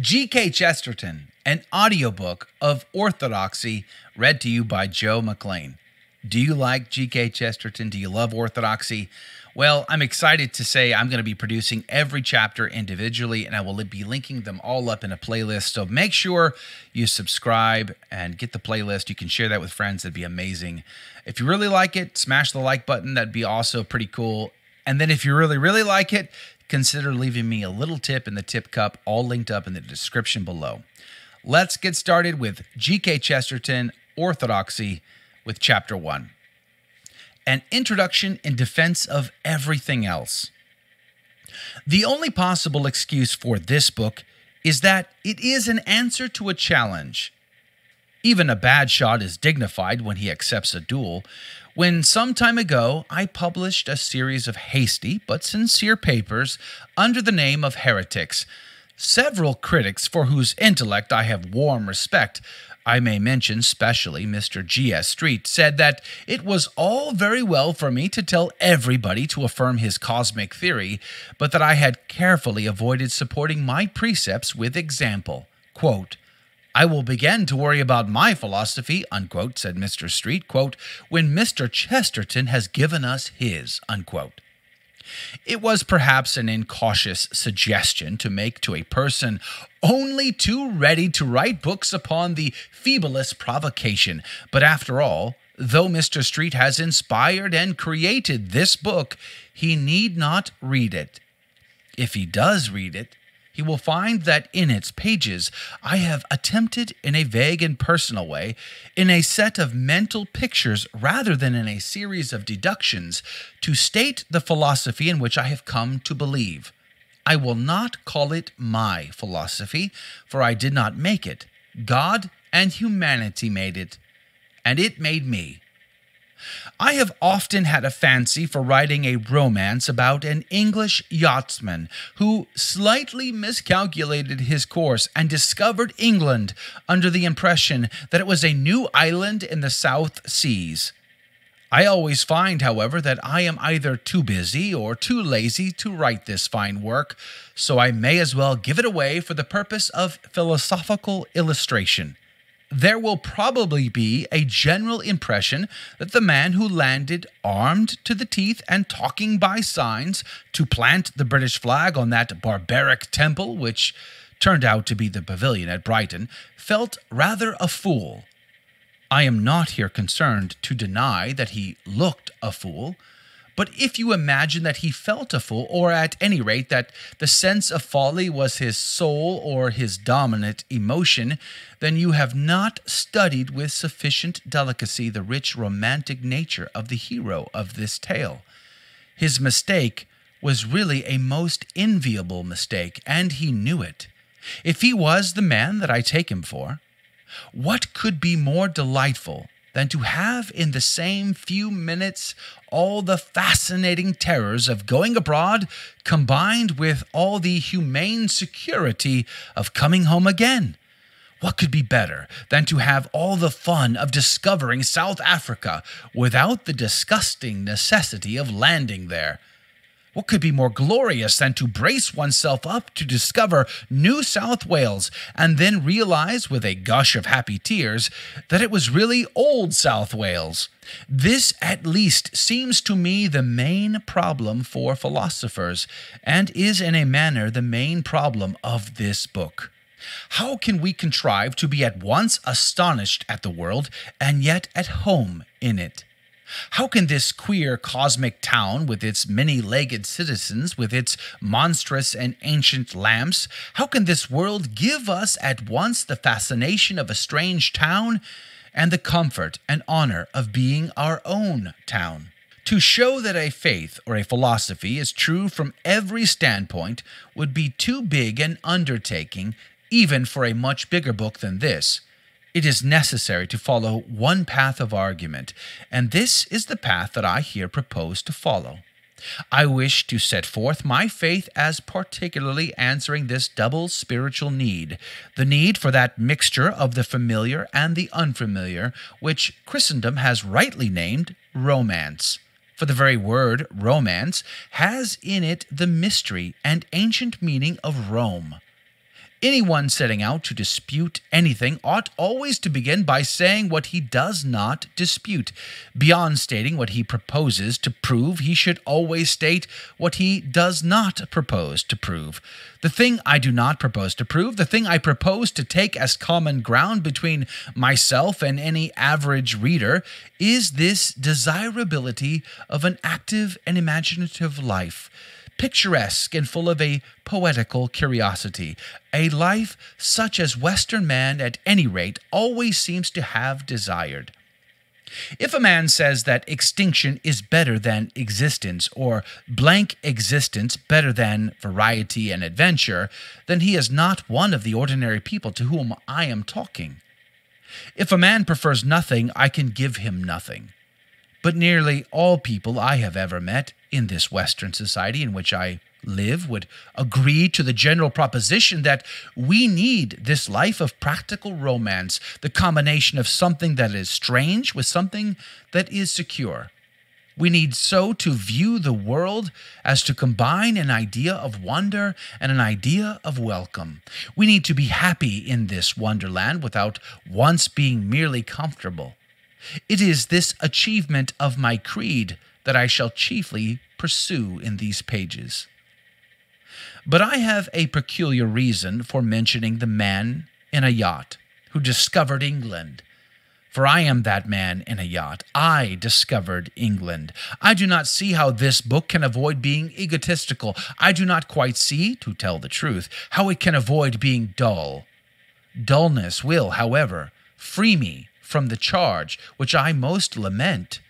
G.K. Chesterton, an audiobook of Orthodoxy read to you by Joe McClane. Do you like G.K. Chesterton? Do you love Orthodoxy? Well, I'm excited to say I'm going to be producing every chapter individually and I will be linking them all up in a playlist. So make sure you subscribe and get the playlist. You can share that with friends, that'd be amazing. If you really like it, smash the like button, that'd be also pretty cool. And then if you really, really like it, consider leaving me a little tip in the tip cup, all linked up in the description below. Let's get started with G.K. Chesterton, Orthodoxy, with Chapter 1 An Introduction in Defense of Everything Else. The only possible excuse for this book is that it is an answer to a challenge. Even a bad shot is dignified when he accepts a duel, when some time ago I published a series of hasty but sincere papers under the name of Heretics. Several critics for whose intellect I have warm respect, I may mention specially Mr. G.S. Street, said that it was all very well for me to tell everybody to affirm his cosmic theory, but that I had carefully avoided supporting my precepts with example. Quote, I will begin to worry about my philosophy, unquote, said Mr. Street, quote, when Mr. Chesterton has given us his, unquote. It was perhaps an incautious suggestion to make to a person only too ready to write books upon the feeblest provocation, but after all, though Mr. Street has inspired and created this book, he need not read it. If he does read it, he will find that in its pages I have attempted in a vague and personal way, in a set of mental pictures rather than in a series of deductions, to state the philosophy in which I have come to believe. I will not call it my philosophy, for I did not make it. God and humanity made it, and it made me. I have often had a fancy for writing a romance about an English yachtsman who slightly miscalculated his course and discovered England under the impression that it was a new island in the South Seas. I always find, however, that I am either too busy or too lazy to write this fine work, so I may as well give it away for the purpose of philosophical illustration there will probably be a general impression that the man who landed armed to the teeth and talking by signs to plant the British flag on that barbaric temple, which turned out to be the pavilion at Brighton, felt rather a fool. I am not here concerned to deny that he looked a fool. But if you imagine that he felt a fool, or at any rate that the sense of folly was his sole or his dominant emotion, then you have not studied with sufficient delicacy the rich romantic nature of the hero of this tale. His mistake was really a most enviable mistake, and he knew it. If he was the man that I take him for, what could be more delightful than to have in the same few minutes all the fascinating terrors of going abroad combined with all the humane security of coming home again. What could be better than to have all the fun of discovering South Africa without the disgusting necessity of landing there? What could be more glorious than to brace oneself up to discover New South Wales and then realize with a gush of happy tears that it was really Old South Wales? This, at least, seems to me the main problem for philosophers, and is in a manner the main problem of this book. How can we contrive to be at once astonished at the world and yet at home in it? How can this queer cosmic town, with its many legged citizens, with its monstrous and ancient lamps, how can this world give us at once the fascination of a strange town and the comfort and honor of being our own town? To show that a faith or a philosophy is true from every standpoint would be too big an undertaking, even for a much bigger book than this it is necessary to follow one path of argument, and this is the path that I here propose to follow. I wish to set forth my faith as particularly answering this double spiritual need the need for that mixture of the familiar and the unfamiliar, which Christendom has rightly named romance. For the very word romance has in it the mystery and ancient meaning of Rome. Anyone setting out to dispute anything ought always to begin by saying what he does not dispute. Beyond stating what he proposes to prove, he should always state what he does not propose to prove. The thing I do not propose to prove, the thing I propose to take as common ground between myself and any average reader, is this desirability of an active and imaginative life picturesque and full of a poetical curiosity, a life such as Western man, at any rate, always seems to have desired. If a man says that extinction is better than existence, or blank existence better than variety and adventure, then he is not one of the ordinary people to whom I am talking. If a man prefers nothing, I can give him nothing. But nearly all people I have ever met in this Western society in which I live would agree to the general proposition that we need this life of practical romance, the combination of something that is strange with something that is secure. We need so to view the world as to combine an idea of wonder and an idea of welcome. We need to be happy in this wonderland without once being merely comfortable. It is this achievement of my creed that I shall chiefly pursue in these pages. But I have a peculiar reason for mentioning the man in a yacht who discovered England. For I am that man in a yacht. I discovered England. I do not see how this book can avoid being egotistical. I do not quite see, to tell the truth, how it can avoid being dull. Dullness will, however, free me from the charge which I most lament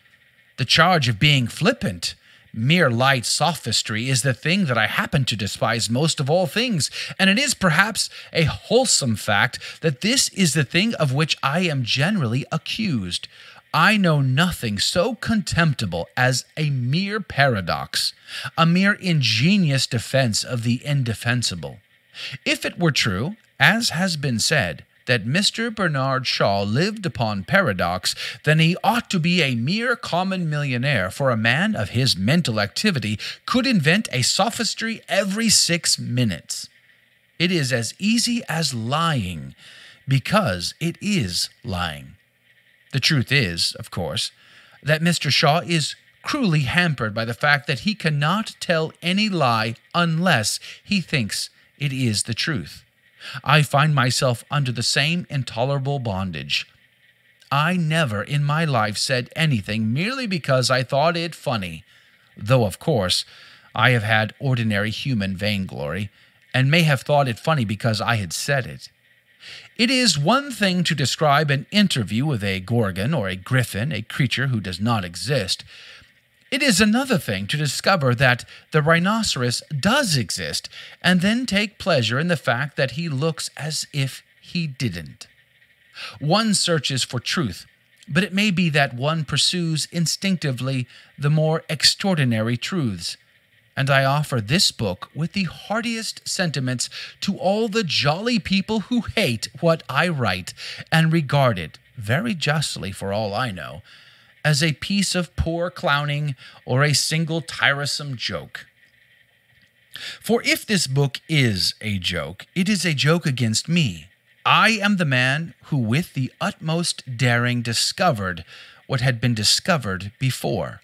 the charge of being flippant. Mere light sophistry is the thing that I happen to despise most of all things, and it is perhaps a wholesome fact that this is the thing of which I am generally accused. I know nothing so contemptible as a mere paradox, a mere ingenious defense of the indefensible. If it were true, as has been said, that Mr. Bernard Shaw lived upon paradox, then he ought to be a mere common millionaire, for a man of his mental activity could invent a sophistry every six minutes. It is as easy as lying, because it is lying. The truth is, of course, that Mr. Shaw is cruelly hampered by the fact that he cannot tell any lie unless he thinks it is the truth. I find myself under the same intolerable bondage. I never in my life said anything merely because I thought it funny, though, of course, I have had ordinary human vainglory, and may have thought it funny because I had said it. It is one thing to describe an interview with a gorgon or a griffin, a creature who does not exist, it is another thing to discover that the rhinoceros does exist and then take pleasure in the fact that he looks as if he didn't. One searches for truth, but it may be that one pursues instinctively the more extraordinary truths. And I offer this book with the heartiest sentiments to all the jolly people who hate what I write and regard it, very justly for all I know, as a piece of poor clowning or a single tiresome joke. For if this book is a joke, it is a joke against me. I am the man who, with the utmost daring, discovered what had been discovered before.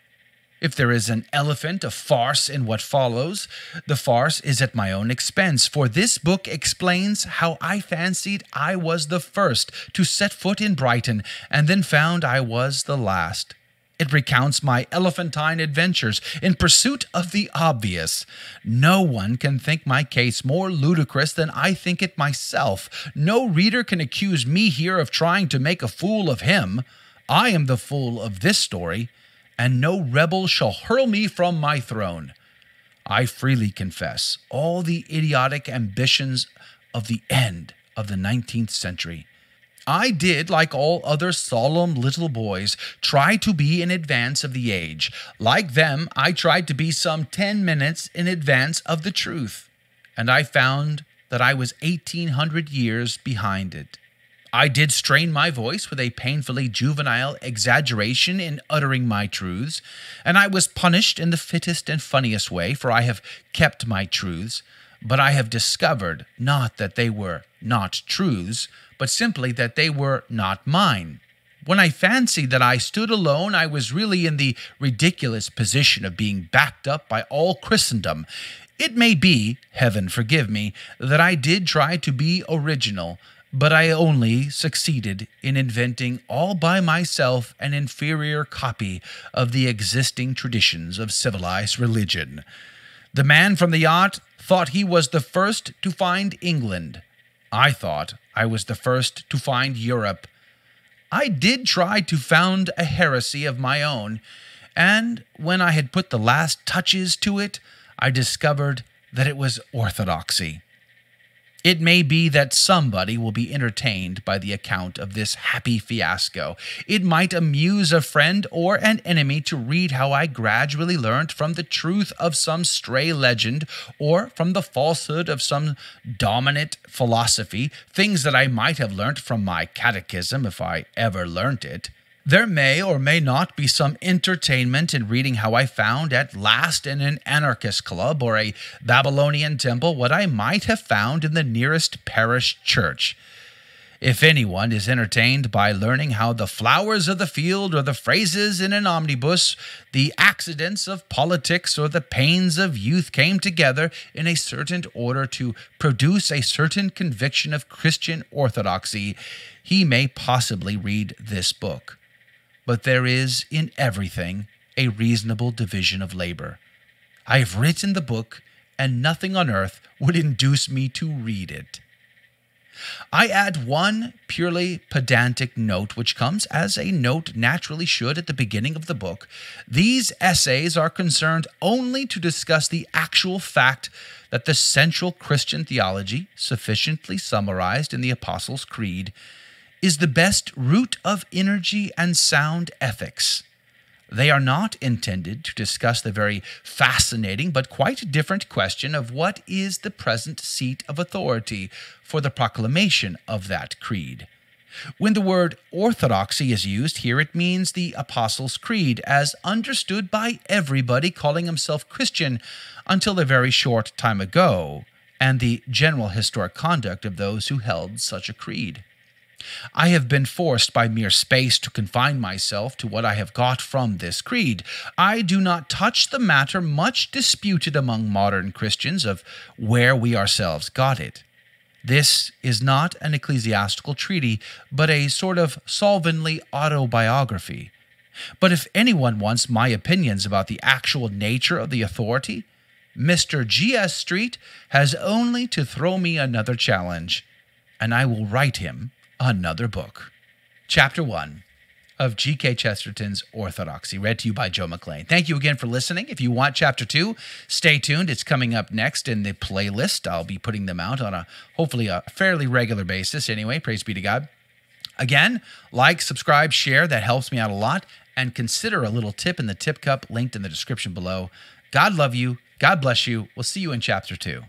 If there is an elephant a farce in what follows, the farce is at my own expense, for this book explains how I fancied I was the first to set foot in Brighton, and then found I was the last. It recounts my elephantine adventures in pursuit of the obvious. No one can think my case more ludicrous than I think it myself. No reader can accuse me here of trying to make a fool of him. I am the fool of this story and no rebel shall hurl me from my throne. I freely confess all the idiotic ambitions of the end of the 19th century. I did, like all other solemn little boys, try to be in advance of the age. Like them, I tried to be some 10 minutes in advance of the truth, and I found that I was 1800 years behind it. I did strain my voice with a painfully juvenile exaggeration in uttering my truths, and I was punished in the fittest and funniest way, for I have kept my truths. but I have discovered not that they were not truths, but simply that they were not mine. When I fancied that I stood alone, I was really in the ridiculous position of being backed up by all Christendom. It may be, heaven forgive me, that I did try to be original, but I only succeeded in inventing all by myself an inferior copy of the existing traditions of civilized religion. The man from the yacht thought he was the first to find England. I thought I was the first to find Europe. I did try to found a heresy of my own, and when I had put the last touches to it, I discovered that it was orthodoxy. It may be that somebody will be entertained by the account of this happy fiasco. It might amuse a friend or an enemy to read how I gradually learnt from the truth of some stray legend or from the falsehood of some dominant philosophy, things that I might have learnt from my catechism if I ever learnt it. There may or may not be some entertainment in reading how I found at last in an anarchist club or a Babylonian temple what I might have found in the nearest parish church. If anyone is entertained by learning how the flowers of the field or the phrases in an omnibus, the accidents of politics or the pains of youth came together in a certain order to produce a certain conviction of Christian orthodoxy, he may possibly read this book but there is in everything a reasonable division of labor. I have written the book, and nothing on earth would induce me to read it. I add one purely pedantic note, which comes as a note naturally should at the beginning of the book. These essays are concerned only to discuss the actual fact that the central Christian theology, sufficiently summarized in the Apostles' Creed, is the best root of energy and sound ethics. They are not intended to discuss the very fascinating but quite different question of what is the present seat of authority for the proclamation of that creed. When the word orthodoxy is used here, it means the Apostles' Creed, as understood by everybody calling himself Christian until a very short time ago, and the general historic conduct of those who held such a creed. I have been forced by mere space to confine myself to what I have got from this creed. I do not touch the matter much disputed among modern Christians of where we ourselves got it. This is not an ecclesiastical treaty, but a sort of solvenly autobiography. But if anyone wants my opinions about the actual nature of the authority, Mr. G.S. Street has only to throw me another challenge, and I will write him another book. Chapter 1 of G.K. Chesterton's Orthodoxy, read to you by Joe McClane. Thank you again for listening. If you want chapter 2, stay tuned. It's coming up next in the playlist. I'll be putting them out on a hopefully a fairly regular basis anyway. Praise be to God. Again, like, subscribe, share. That helps me out a lot. And consider a little tip in the tip cup linked in the description below. God love you. God bless you. We'll see you in chapter 2.